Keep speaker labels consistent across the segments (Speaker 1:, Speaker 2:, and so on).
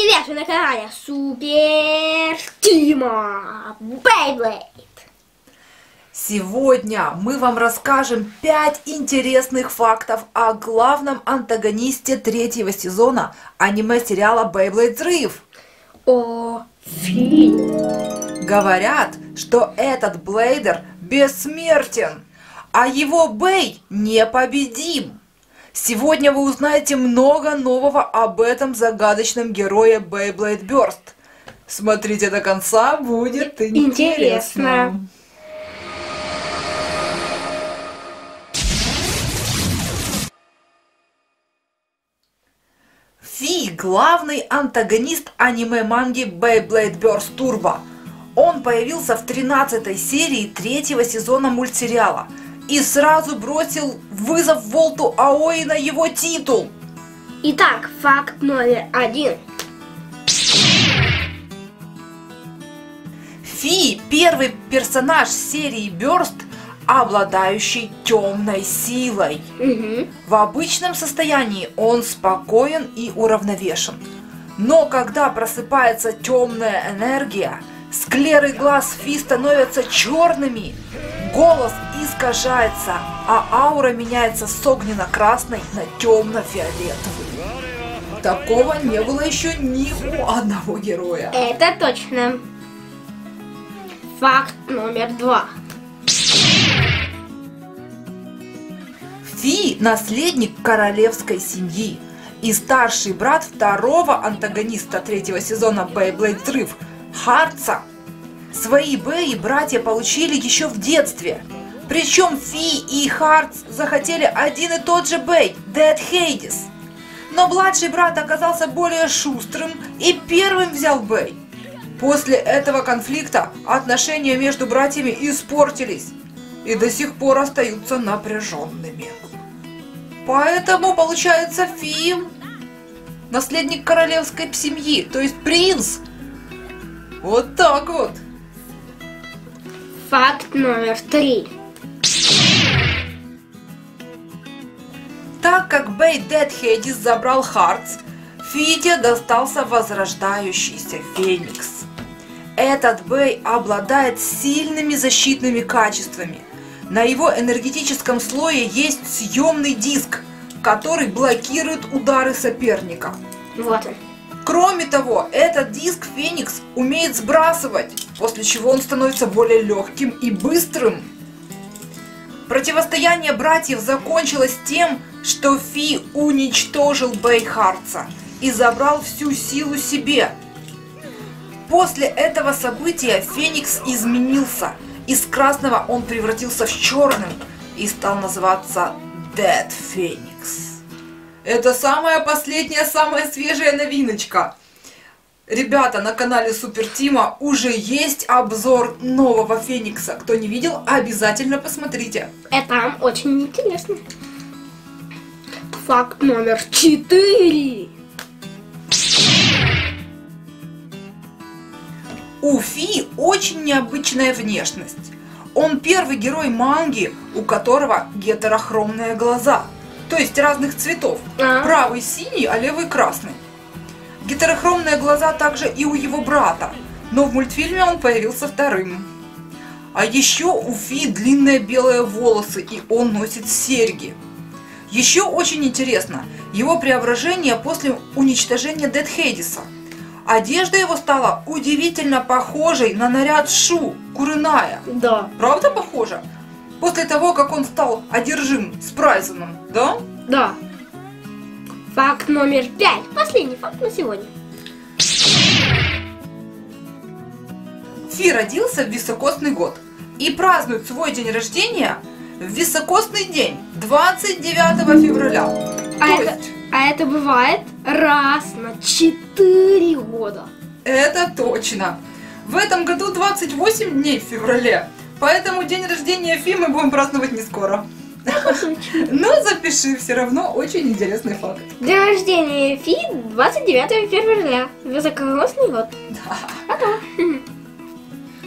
Speaker 1: Привет, вы на канале Супер Тима Бейблейд.
Speaker 2: Сегодня мы вам расскажем 5 интересных фактов о главном антагонисте третьего сезона аниме-сериала Beyblade Взрыв.
Speaker 1: О, фильм.
Speaker 2: Говорят, что этот Блейдер бессмертен, а его Бей непобедим. Сегодня вы узнаете много нового об этом загадочном герое Beyblade Burst. Смотрите до конца, будет интересно.
Speaker 1: Интересно.
Speaker 2: Фи – главный антагонист аниме-манги Beyblade Burst Turbo. Он появился в 13 серии третьего сезона мультсериала и сразу бросил вызов Волту Аои на его титул.
Speaker 1: Итак, факт номер один.
Speaker 2: Фи – первый персонаж серии Burst, обладающий темной силой.
Speaker 1: Угу.
Speaker 2: В обычном состоянии он спокоен и уравновешен. Но когда просыпается темная энергия, склеры глаз Фи становятся черными, голос искажается, а аура меняется с огненно-красной на темно-фиолетовую. Такого не было еще ни у одного героя.
Speaker 1: Это точно. Факт номер два.
Speaker 2: Фи – наследник королевской семьи и старший брат второго антагониста третьего сезона Beyblade Взрыв – Харца. Свои Бэй братья получили еще в детстве. Причем Фи и Хартс захотели один и тот же Бэй – Dead Hades. Но младший брат оказался более шустрым и первым взял Бэй. После этого конфликта отношения между братьями испортились и до сих пор остаются напряженными. Поэтому получается Фи наследник королевской семьи, то есть принц. Вот так вот.
Speaker 1: Факт номер три.
Speaker 2: Так как Бэй Дед Хедис забрал Хартс, Фите достался возрождающийся Феникс. Этот Бэй обладает сильными защитными качествами. На его энергетическом слое есть съемный диск, который блокирует удары соперника.
Speaker 1: Вот он.
Speaker 2: Кроме того, этот диск Феникс умеет сбрасывать, после чего он становится более легким и быстрым. Противостояние братьев закончилось тем, что Фи уничтожил Бейхарца и забрал всю силу себе. После этого события Феникс изменился. Из красного он превратился в черным и стал называться Dead Phoenix. Это самая последняя, самая свежая новиночка. Ребята, на канале Супер Тима уже есть обзор нового Феникса. Кто не видел, обязательно посмотрите.
Speaker 1: Это очень интересно. Факт номер четыре.
Speaker 2: У Фи очень необычная внешность. Он первый герой манги, у которого гетерохромные глаза, то есть разных цветов.
Speaker 1: А.
Speaker 2: Правый синий, а левый красный. Гетерохромные глаза также и у его брата, но в мультфильме он появился вторым. А еще у Фи длинные белые волосы, и он носит серьги. Еще очень интересно его преображение после уничтожения Дед Хейдиса. Одежда его стала удивительно похожей на наряд Шу, Курыная.
Speaker 1: Да.
Speaker 2: Правда похожа? После того, как он стал одержим Спрайзеном, да?
Speaker 1: Да. Факт номер пять. Последний факт на сегодня.
Speaker 2: Фи родился в високосный год и празднует свой день рождения в високосный день, 29 февраля.
Speaker 1: А
Speaker 2: То
Speaker 1: это,
Speaker 2: есть,
Speaker 1: а это бывает раз на четыре года.
Speaker 2: это точно. В этом году 28 дней в феврале, поэтому день рождения Фи мы будем праздновать не скоро. Но запиши, все равно очень интересный факт.
Speaker 1: День рождения Фи 29 февраля. Высокогорный год.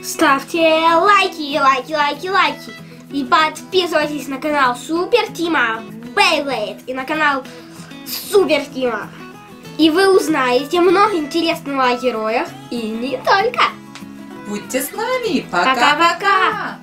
Speaker 1: Ставьте лайки, лайки, лайки, лайки. И подписывайтесь на канал Супер Тима Бейблейд и на канал Супер Тима. И вы узнаете много интересного о героях и не только.
Speaker 2: Будьте с нами.
Speaker 1: Пока-пока.